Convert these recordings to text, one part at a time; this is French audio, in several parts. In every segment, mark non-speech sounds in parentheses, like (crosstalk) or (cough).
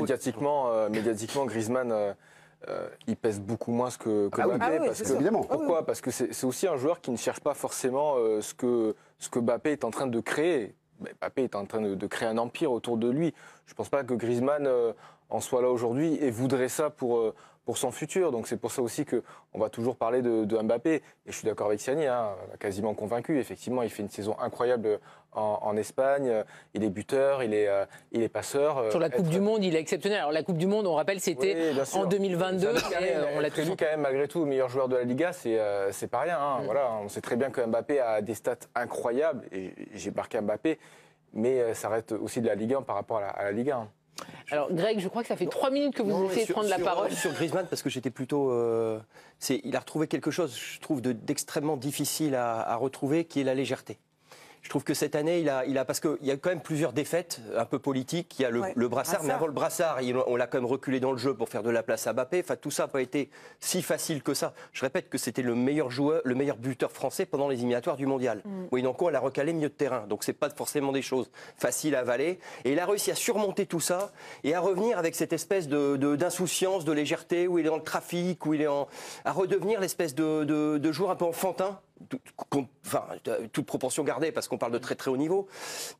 médiatiquement, euh, médiatiquement, Griezmann, euh, euh, il pèse beaucoup moins que, que Ah. Mbappé. Ah oui, parce c'est que, sûr. Évidemment. Pourquoi Parce que c'est aussi un joueur qui ne cherche pas forcément euh, ce, que, ce que Mbappé est en train de créer. Mbappé est en train de, de créer un empire autour de lui. Je ne pense pas que Griezmann euh, en soit là aujourd'hui et voudrait ça pour, euh, pour son futur. Donc c'est pour ça aussi qu'on va toujours parler de, de Mbappé. Et je suis d'accord avec Siani, hein, quasiment convaincu. Effectivement, il fait une saison incroyable en, en Espagne. Il est buteur, il est, euh, il est passeur. Euh, Sur la Coupe du Monde, il est exceptionnel. Alors la Coupe du Monde, on rappelle, c'était Oui, en 2022. Ça veut et, euh, on l'a quand même malgré tout meilleur joueur de la Liga, c'est euh, c'est pas rien. hein. Voilà, on sait très bien que Mbappé a des stats incroyables et j'ai marqué Mbappé, mais ça reste aussi de la Ligue 1 par rapport à la, à la Ligue 1. Alors Greg, je crois que ça fait trois minutes que vous Non, essayez de sur- prendre la sur- parole. Sur Griezmann, parce que j'étais plutôt. euh, il a retrouvé quelque chose, je trouve, de- d'extrêmement difficile à, à retrouver, qui est la légèreté. Je trouve que cette année, il a, il a parce qu'il y a quand même plusieurs défaites un peu politiques. Il y a le, Ouais, le brassard, mais avant le brassard, il- on l'a quand même reculé dans le jeu pour faire de la place à Mbappé. Enfin, tout ça n'a pas été si facile que ça. Je répète que c'était le meilleur joueur, le meilleur buteur français pendant les éliminatoires du mondial. Oui, donc on l'a recalé milieu de terrain. Donc c'est pas forcément des choses faciles à avaler. Et il a réussi à surmonter tout ça et à revenir avec cette espèce de, de- d'insouciance, de légèreté, où il est dans le trafic, où il est en, à redevenir l'espèce de, de, de joueur un peu enfantin. Enfin, toute proportion gardée, parce qu'on parle de très très haut niveau,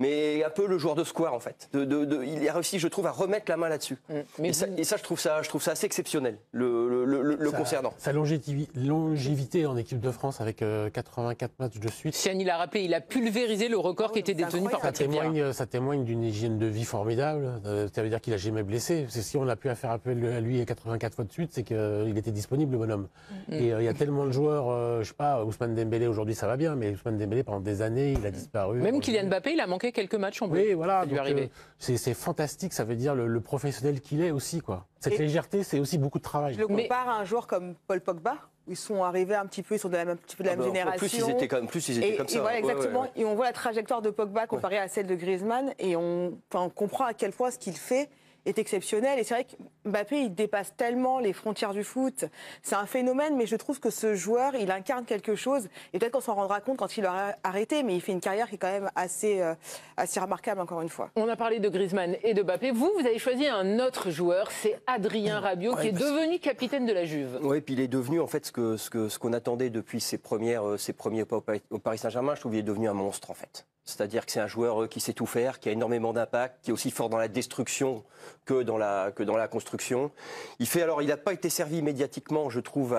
mais un peu le joueur de square en fait. De- de- de- il a réussi, je trouve, à remettre la main là-dessus. Mais Et, ça, vous- et ça, je trouve ça, je trouve ça assez exceptionnel, le, le- le- le Sa- concernant. Sa longévi- longévité en équipe de France avec euh, 84 matchs de suite. Siani l'a rappelé, il a pulvérisé le record qui oui, était détenu par Patrick témoigne, ça témoigne d'une hygiène de vie formidable. Euh, ça veut dire qu'il a jamais blessé. Si on a pu faire appel à lui 84 fois de suite, c'est qu'il était disponible, le bonhomme. Et euh, il y a tellement de joueurs, euh, je sais pas, Ousmane Dembélé aujourd'hui ça va bien, mais Ousmane Dembélé pendant des années il a disparu. Même Kylian Mbappé, il a manqué quelques matchs en bleu. Oui, voilà. Euh, c'est fantastique. Ça veut dire le, le professionnel qu'il est aussi, quoi. Cette Et- légèreté, c'est aussi beaucoup de travail. Je le Mais- compare à un joueur comme Paul Pogba, où ils sont arrivés un petit peu, ils sont de la même, un petit peu de la Ah même bah, en génération. plus, ils étaient comme, plus, ils étaient Et, comme et ça. Ouais, ouais, exactement. ouais. Et on voit la trajectoire de Pogba comparée à celle de Griezmann, et on, enfin, on comprend à quel point ce qu'il fait est exceptionnel. Et c'est vrai que Mbappé, il dépasse tellement les frontières du foot. C'est un phénomène, mais je trouve que ce joueur, il incarne quelque chose. Et peut-être qu'on s'en rendra compte quand il aura arrêté, mais il fait une carrière qui est quand même assez, euh, assez remarquable, encore une fois. On a parlé de Griezmann et de Mbappé. Vous, vous avez choisi un autre joueur, c'est Adrien Rabiot, qui est devenu capitaine de la Juve. Oui, puis il est devenu en fait ce que ce que ce qu'on attendait depuis ses premières euh, ses premiers pas au Paris- au Paris Saint-Germain. Je trouve qu'il est devenu un monstre en fait. C'est-à-dire que c'est un joueur euh, qui sait tout faire, qui a énormément d'impact, qui est aussi fort dans la destruction que dans la que dans la construction. Il fait alors, il n'a pas été servi médiatiquement, je trouve.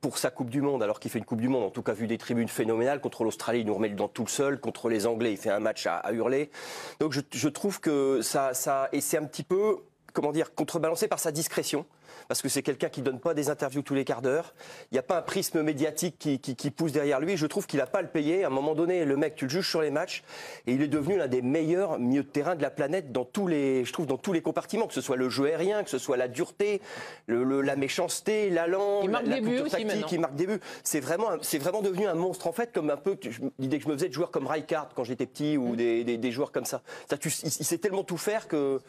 pour sa Coupe du Monde, alors qu'il fait une Coupe du Monde, en tout cas vu des tribunes phénoménales. Contre l'Australie, il nous remet dans tout seul. Contre les Anglais, il fait un match à, à hurler. Donc je, je trouve que ça, ça et c'est un petit peu, comment dire, contrebalancé par sa discrétion parce que c'est quelqu'un qui donne pas des interviews tous les quarts d'heure. Il n'y a pas un prisme médiatique qui, qui- qui pousse derrière lui. Je trouve qu'il n'a pas à le payer. À un moment donné, le mec, tu le juges sur les matchs, et il est devenu l'un des meilleurs milieux de terrain de la planète dans tous les, je trouve, dans tous les compartiments, que ce soit le jeu aérien, que ce soit la dureté, le- le- la méchanceté, la langue, Il marque la, la des buts culture aussi, tactique, il marque des buts. C'est vraiment, c'est vraiment devenu un monstre en fait, comme un peu l'idée que je me faisais de joueurs comme Rijkaard quand j'étais petit Mm. ou des, des- des joueurs comme ça. Ça, tu- il, il sait tellement tout faire que,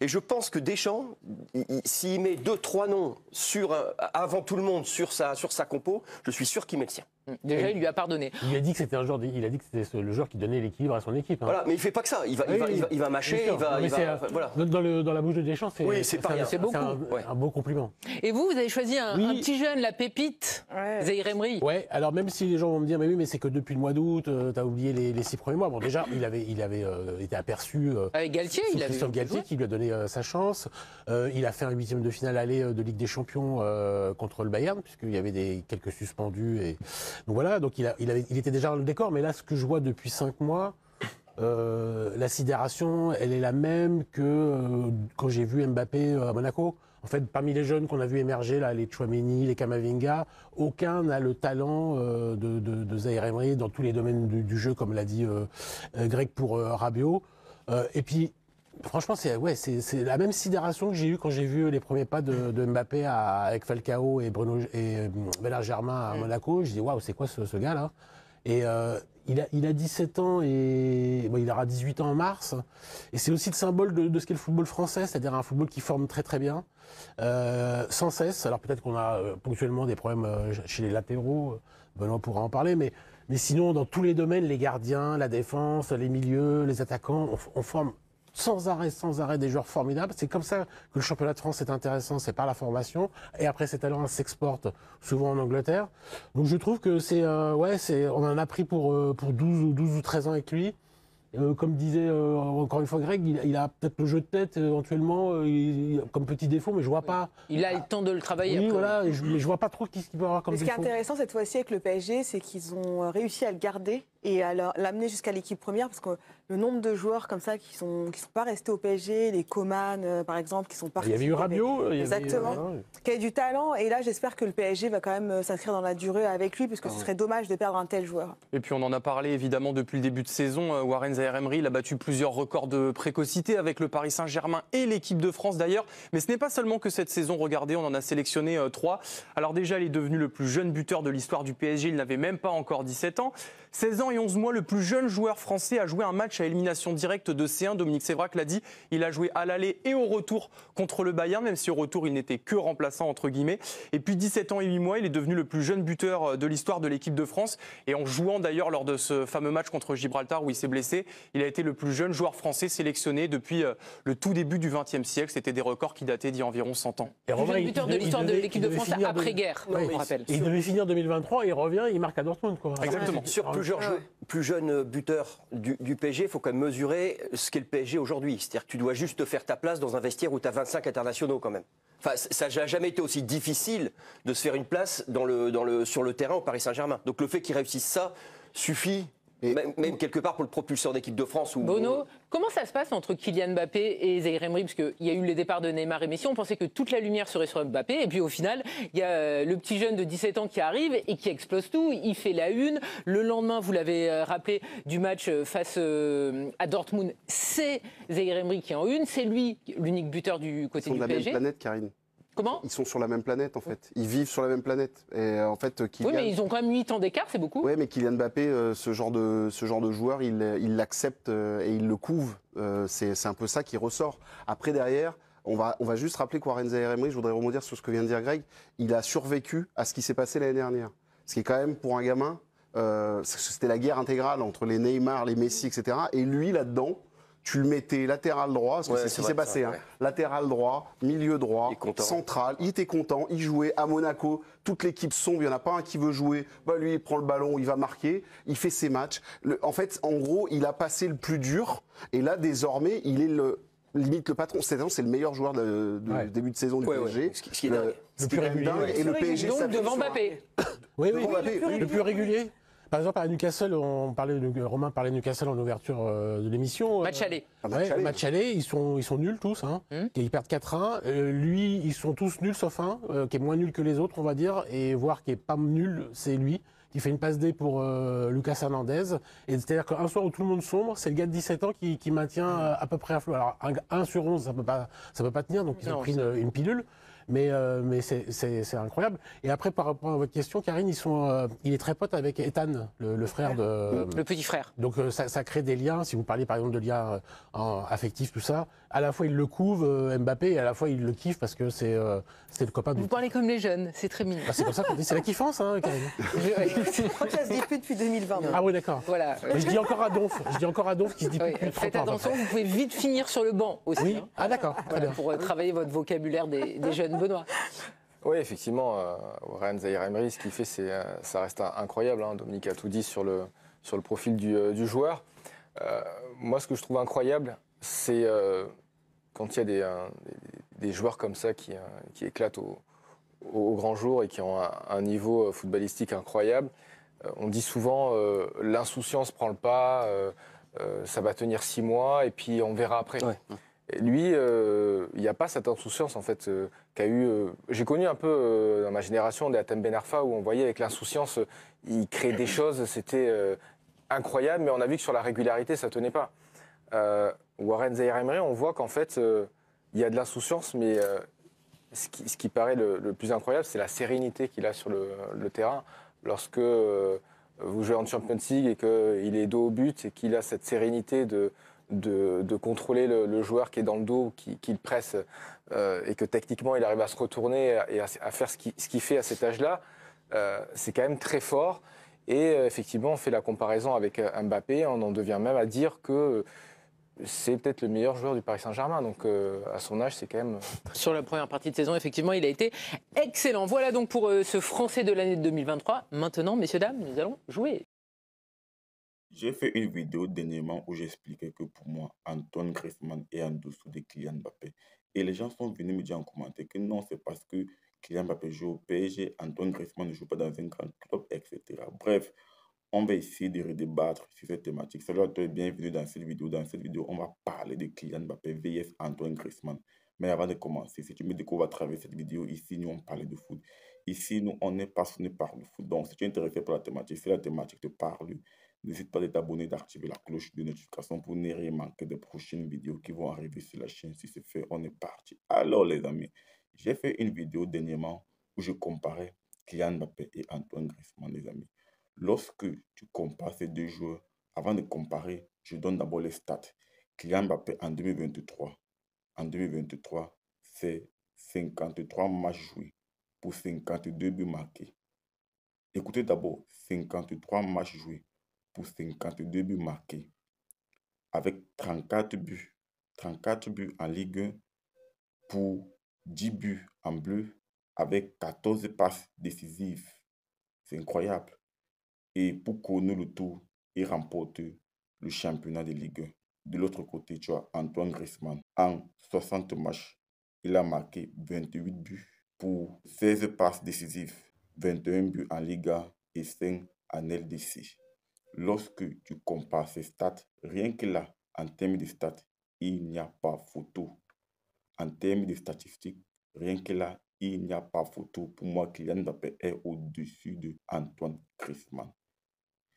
et je pense que Deschamps, il- il- s'il met deux trois noms sur euh, avant tout le monde sur sa sur sa compo, je suis sûr qu'il met le sien. Déjà, il lui a pardonné. Il a dit que c'était un joueur, il a dit que c'était le joueur qui donnait l'équilibre à son équipe. hein. Voilà, mais il fait pas que ça. Il va, il va, oui. il va, il va mâcher, il va, Mais il va- c'est, euh, enfin, voilà. dans, dans le- dans la bouche de Deschamps, c'est Oui, c'est beaucoup. un, Ouais. un beau compliment. Et vous, vous avez choisi un, Oui. un petit jeune, la pépite, Ouais. Zaire Emery. Ouais, alors même si les gens vont me dire, mais oui, mais c'est que depuis le mois d'août, tu t'as oublié les, les six premiers mois. Bon, déjà, il avait, il avait euh, été aperçu. euh, Avec Galtier, sous il avait Christophe Galtier qui lui a donné euh, sa chance. Euh, il a fait un huitième de finale aller euh, de Ligue des Champions euh, contre le Bayern, puisqu'il y avait des, quelques suspendus. Et... Donc voilà, donc il, était déjà dans le décor, mais là, ce que je vois depuis cinq mois, euh, la sidération, elle est la même que euh, quand j'ai vu Mbappé euh, à Monaco. En fait, parmi les jeunes qu'on a vu émerger, là, les Chouameni, les Kamavinga, aucun n'a le talent de, de, Zaire dans tous les domaines du, jeu, comme l'a dit Greg pour Rabiot. Et puis, franchement, c'est ouais, c'est c'est la même sidération que j'ai eue quand j'ai vu les premiers pas de, de Mbappé à- avec Falcao et Bruno et euh, Bernard Germain à Monaco. Je dis waouh, c'est quoi ce, ce gars-là? Et euh, il a, il a 17 ans et bon, il aura 18 ans en mars. Et c'est aussi le symbole de, de ce qu'est le football français, c'est-à-dire un football qui forme très très bien, euh, sans cesse. Alors peut-être qu'on a euh, ponctuellement des problèmes chez les latéraux, Benoît pourra en parler, mais, mais sinon dans tous les domaines, les gardiens, la défense, les milieux, les attaquants, on forme sans arrêt, sans arrêt des joueurs formidables. C'est comme ça que le championnat de France est intéressant, c'est par la formation. Et après, ces talents s'exportent souvent en Angleterre. Donc je trouve que c'est, euh, ouais, c'est, on en a pris pour, euh, pour 12, ou 12 ou 13 ans avec lui. Euh, comme disait euh, encore une fois Greg, il, il a peut-être le jeu de tête euh, éventuellement euh, il- comme petit défaut, mais je vois pas. Il a le temps de le travailler. Oui, après. voilà, et je, mais je vois pas trop qu'est-ce qu'il peut avoir comme Mais ce qui est intéressant cette fois-ci avec le PSG, c'est qu'ils ont réussi à le garder et à le- l'amener jusqu'à l'équipe première, parce que le nombre de joueurs comme ça qui sont qui sont pas restés au PSG, les Coman euh, par exemple, qui sont partis. Il y avait eu Rabiot. il y avait- Exactement. voilà. Qui a du talent, et là j'espère que le PSG va quand même euh, s'inscrire dans la durée avec lui, parce Ah que ce serait dommage de perdre un tel joueur. Et puis on en a parlé évidemment depuis le début de saison. Euh, Warren Zaïre-Emery, il a battu plusieurs records de précocité avec le Paris Saint-Germain et l'équipe de France d'ailleurs. Mais ce n'est pas seulement que cette saison. Regardez, on en a sélectionné trois. Alors déjà, il est devenu le plus jeune buteur de l'histoire du PSG. Il n'avait même pas encore 17 ans. 16 ans et 11 mois, le plus jeune joueur français a joué un match à élimination directe de C1. Dominique Sévrac l'a dit. Il a joué à l'aller et au retour contre le Bayern, même si au retour, il n'était que remplaçant entre guillemets. Et puis 17 ans et 8 mois, il est devenu le plus jeune buteur euh, de l'histoire de l'équipe de France. Et en jouant d'ailleurs lors de ce fameux match contre Gibraltar où il s'est blessé, il a été le plus jeune joueur français sélectionné depuis euh, le tout début du XXe siècle. C'était des records qui dataient d'il y a environ 100 ans. Et Le jeune buteur de devait- l'histoire de l'équipe de France après-guerre, on rappelle. Il devait finir 2023, il revient, il marque à Dortmund. Quoi. Exactement. Sur plus, jeune- Ah ouais. Plus jeune buteur du, PSG, il faut quand même mesurer ce qu'est le PSG aujourd'hui. C'est-à-dire que tu dois juste te faire ta place dans un vestiaire où tu as 25 internationaux quand même. Enfin, ça n'a jamais été aussi difficile de se faire une place sur le terrain au Paris Saint-Germain. Donc le fait qu'il réussisse ça suffit, même, même quelque part pour le propulseur d'équipe de France. Où, Bono, comment ça se passe entre Kylian Mbappé et Zaire Emery? Parce qu'il y a eu les départs de Neymar et Messi, on pensait que toute la lumière serait sur Mbappé, et puis au final, il y a euh, le petit jeune de 17 ans qui arrive et qui explose tout. Il fait la une. Le lendemain, vous l'avez euh, rappelé, du match euh, face à Dortmund, c'est Zaire Emery qui est en une. C'est lui l'unique buteur du Ils côté sont de du la même PSG. planète, Karine. Comment Ils sont sur la même planète, en fait. Ils vivent sur la même planète. Et euh, en fait, Kylian... Oui, mais ils ont quand même 8 ans d'écart, c'est beaucoup. Ouais, mais Kylian Mbappé, euh, ce genre de ce genre de joueur, il il l'accepte euh, et il le couve. Euh, c'est un peu ça qui ressort. Après derrière, on va on va juste rappeler que Warren Zaïre-Emery, je voudrais rebondir sur ce que vient de dire Greg, il a survécu à ce qui s'est passé l'année dernière. Ce qui est quand même pour un gamin, euh, c'était la guerre intégrale entre les Neymar, les Messi, etc. Et lui là-dedans. Tu le mettais latéral droit, parce que Ouais, c'est ce qui s'est passé. ça, hein. ouais. Latéral droit, milieu droit, Il central. Il était content, il jouait à Monaco. Toute l'équipe sombre, il n'y en a pas un qui veut jouer. Bah, lui, il prend le ballon, il va marquer, il fait ses matchs. Le- en fait, en gros, il a passé le plus dur. Et là, désormais, il est le limite le patron. C'est le meilleur joueur de, de- Ouais. du début de saison du. PSG. Ce qui- ce qui est dingue. ce Le plus régulier. Et PSG Donc devant Mbappé. Oui, oui. le plus régulier. Par exemple, à Newcastle, on parlait de, Romain parlait de Newcastle en ouverture euh, de l'émission. Match Euh, aller. Ah, Ouais, match aller. match aller, ils sont, ils sont nuls tous. Hein. Hum. Ils perdent 4-1. Euh, lui, ils sont tous nuls sauf un, euh, qui est moins nul que les autres, on va dire. Et voir qui est pas nul, c'est lui. qui fait une passe D pour euh, Lucas Hernandez. Et c'est-à-dire qu'un soir où tout le monde sombre, c'est le gars de 17 ans qui, qui maintient à peu près à flot. Alors, 1 sur 11, ça peut pas, ça peut pas tenir, donc ils Non, ont pris une, une pilule. Mais, euh, mais c'est- incroyable. Et après, par rapport à votre question, Karine, ils sont, euh, il est très pote avec Ethan, le, le frère de, Le petit frère. donc euh, ça, ça crée des liens. Si vous parliez par exemple de liens euh, en- affectifs, tout ça, à la fois il le couve euh, Mbappé et à la fois il le kiffe parce que c'est euh, c'est le copain. Vous parlez comme les jeunes, c'est très mignon. Bah, c'est comme ça qu'on dit, c'est la kiffance, hein, Karine. Je crois que ça se dit plus depuis 2020. Ah oui, d'accord. Voilà. Mais je dis encore à Donf, je dis encore à Donf qui se dit Oui, plus de 30 faites attention, après. vous pouvez vite finir sur le banc aussi. Oui, hein. ah d'accord, Voilà, pour euh, travailler votre vocabulaire des, des jeunes Benoît. (laughs) Oui, effectivement, euh, Ryan Zahir Emery, ce qu'il fait, c'est, euh, ça reste un- incroyable. hein. Dominique a tout dit sur le, sur le profil du, euh, du joueur. Euh, moi, ce que je trouve incroyable, c'est euh, quand il y a des, euh, des, des joueurs comme ça qui, euh, qui éclatent au, au, au grand jour et qui ont un, un niveau footballistique incroyable. Euh, on dit souvent euh, l'insouciance prend le pas, euh, euh, ça va tenir six mois et puis on verra après. Ouais. Lui, euh, il n'y a pas cette insouciance en fait euh, qu'a eu. euh, J'ai connu un peu dans ma génération des Atem Ben Arfa où on voyait avec l'insouciance, il créait des choses, c'était incroyable, mais on a vu que sur la régularité, ça tenait pas. Warren Zahir Emery, on voit qu'en fait, il y a de l'insouciance, mais ce, qui, paraît le, plus incroyable, c'est la sérénité qu'il a sur le, le terrain lorsque vous jouez en Champions League et qu'il est dos au but et qu'il a cette sérénité de, de, contrôler le, joueur qui est dans le dos, qui, le presse, euh, et que techniquement il arrive à se retourner et à, faire ce qu'il fait à cet âge-là, euh, c'est quand même très fort. Et euh, effectivement, on fait la comparaison avec Mbappé, on en devient même à dire que c'est peut-être le meilleur joueur du Paris Saint-Germain. Donc à son âge, c'est quand même. Sur la première partie de saison, effectivement, il a été excellent. Voilà donc pour ce Français de l'année 2023. Maintenant, messieurs, dames, nous allons jouer. J'ai fait une vidéo dernièrement où j'expliquais que pour moi, Antoine Griezmann est en dessous de Kylian Mbappé. Et les gens sont venus me dire en commentaire que non, c'est parce que Kylian Mbappé joue au PSG, Antoine Griezmann ne joue pas dans un grand club, etc. Bref, on va essayer de redébattre sur cette thématique. Salut à toi et bienvenue dans cette vidéo. Dans cette vidéo, on va parler de Kylian Mbappé vs Antoine Griezmann. Mais avant de commencer, si tu me découvres à travers cette vidéo, ici, nous, on parle de foot. Ici, nous, on est passionné par le foot. Donc, si tu es intéressé par la thématique, si la thématique te parle, n'hésite pas de t'abonner, d'activer la cloche de notification pour ne rien manquer des prochaines vidéos qui vont arriver sur la chaîne. Si c'est fait, on est parti. Alors, les amis, j'ai fait une vidéo dernièrement où je comparais Kylian Mbappé et Antoine Griezmann, les amis. Lorsque tu compares ces deux joueurs, avant de comparer, je donne d'abord les stats. Kylian Mbappé en 2023. En 2023, c'est 53 matchs joués pour 52 buts marqués. Écoutez d'abord, 53 matchs joués pour 52 buts marqués. Avec 34 buts. 34 buts en Ligue 1 pour 10 buts en bleu avec 14 passes décisives. C'est incroyable et pour couronner le tour, il remporte le championnat de Ligue 1. De l'autre côté, tu as Antoine Griezmann. En 60 matchs, il a marqué 28 buts pour 16 passes décisives, 21 buts en Liga et 5 en LDC. Lorsque tu compares ces stats, rien que là, en termes de stats, il n'y a pas photo. En termes de statistiques, rien que là, il n'y a pas photo. Pour moi, Kylian Mbappé est au-dessus de Antoine Griezmann.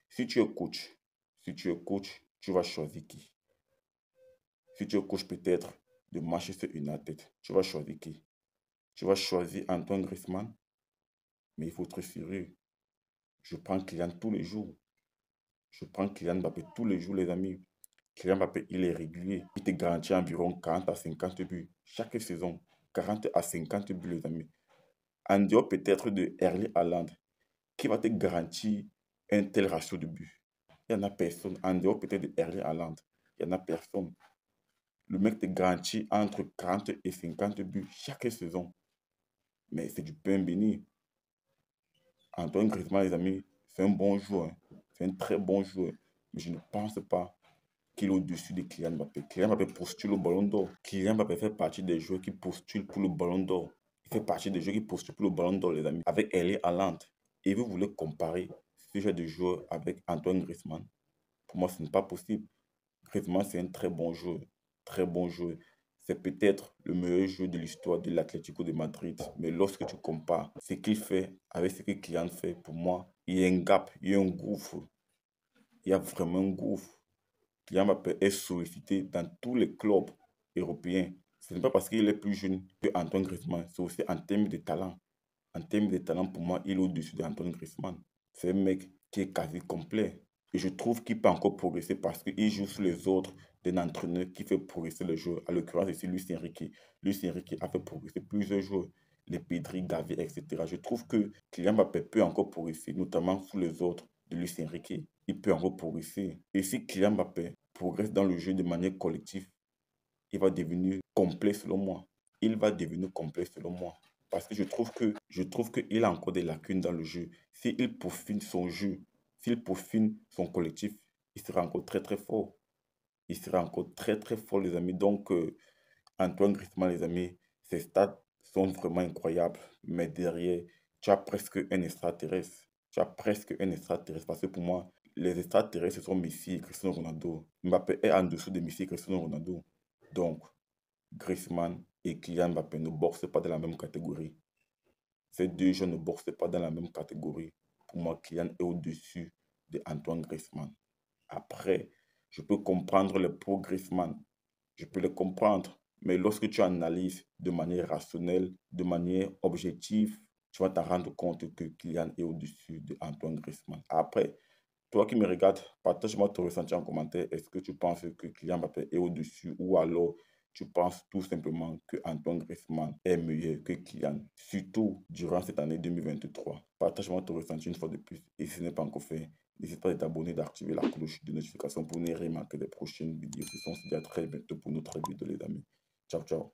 Si tu es coach, si tu es coach, tu vas choisir qui? Si tu es coach peut-être de Manchester United, tu vas choisir qui? Tu vas choisir Antoine Griezmann? Mais il faut être sérieux. Je prends Kylian tous les jours. Je prends Kylian Mbappé tous les jours, les amis. Kylian Mbappé, il est régulier. Il te garantit environ 40 à 50 buts chaque saison. 40 à 50 buts, les amis. En dehors peut-être de Erling Haaland, qui va te garantir un tel ratio de but. Il n'y en a personne. En dehors peut-être de Erling Haaland, il n'y en a personne. Le mec te garantit entre 40 et 50 buts chaque saison. Mais c'est du pain béni. Antoine Griezmann, les amis, c'est un bon joueur. C'est un très bon joueur. Mais je ne pense pas qu'il est au-dessus de Kylian Mbappé. Kylian Mbappé postule au ballon d'or. Kylian Mbappé fait partie des joueurs qui postulent pour le ballon d'or. Il fait partie des joueurs qui postulent pour le ballon d'or, les amis. Avec Erling Haaland. Et vous voulez comparer ce de joueur avec Antoine Griezmann? Pour moi, ce n'est pas possible. Griezmann, c'est un très bon joueur. Très bon joueur. C'est peut-être le meilleur joueur de l'histoire de l'Atlético de Madrid. Mais lorsque tu compares ce qu'il fait avec ce que Kylian fait, pour moi, il y a un gap, il y a un gouffre. Il y a vraiment un gouffre. Mbappé est sollicité dans tous les clubs européens. Ce n'est pas parce qu'il est plus jeune que Antoine Griezmann, c'est aussi en termes de talent. En termes de talent, pour moi, il est au-dessus d'Antoine Griezmann. C'est un mec qui est quasi complet. Et je trouve qu'il peut encore progresser parce qu'il joue sur les autres d'un entraîneur qui fait progresser le joueur. À l'occurrence, ici, Luis Enrique. Luis Enrique a fait progresser plusieurs joueurs, les Pedri, Gavi, etc. Je trouve que Kylian Mbappé peut encore progresser, notamment sous les autres de Luis Enrique. Il peut encore progresser. Et si Kylian Mbappé progresse dans le jeu de manière collective, il va devenir complet selon moi. Il va devenir complet selon moi. Parce que je trouve que je trouve qu'il a encore des lacunes dans le jeu. S'il peaufine son jeu, s'il peaufine son collectif, il sera encore très très fort. Il sera encore très très fort, les amis. Donc, euh, Antoine Griezmann, les amis, ses stats sont vraiment incroyables. Mais derrière, tu as presque un extraterrestre. Tu as presque un extraterrestre. Parce que pour moi, les extraterrestres, ce sont Messi et Cristiano Ronaldo. Mbappé est en dessous de Messi et Cristiano Ronaldo. Donc, Griezmann et Kylian Mbappé ne boxent pas dans la même catégorie. Ces deux jeunes ne boxent pas dans la même catégorie. Pour moi, Kylian est au-dessus de Antoine Griezmann. Après, je peux comprendre le pro Griezmann. Je peux le comprendre. Mais lorsque tu analyses de manière rationnelle, de manière objective, tu vas te rendre compte que Kylian est au-dessus de Antoine Griezmann. Après, toi qui me regardes, partage-moi ton ressenti en commentaire. Est-ce que tu penses que Kylian Mbappé est au-dessus ou alors tu penses tout simplement que Antoine Griezmann est meilleur que Kylian, surtout durant cette année 2023. Partage-moi ton ressenti une fois de plus. Et si ce n'est pas encore fait, n'hésite pas à t'abonner, d'activer la cloche de notification pour ne rien manquer des prochaines vidéos. Ce sont à très bientôt pour notre vidéo, les amis. Ciao, ciao.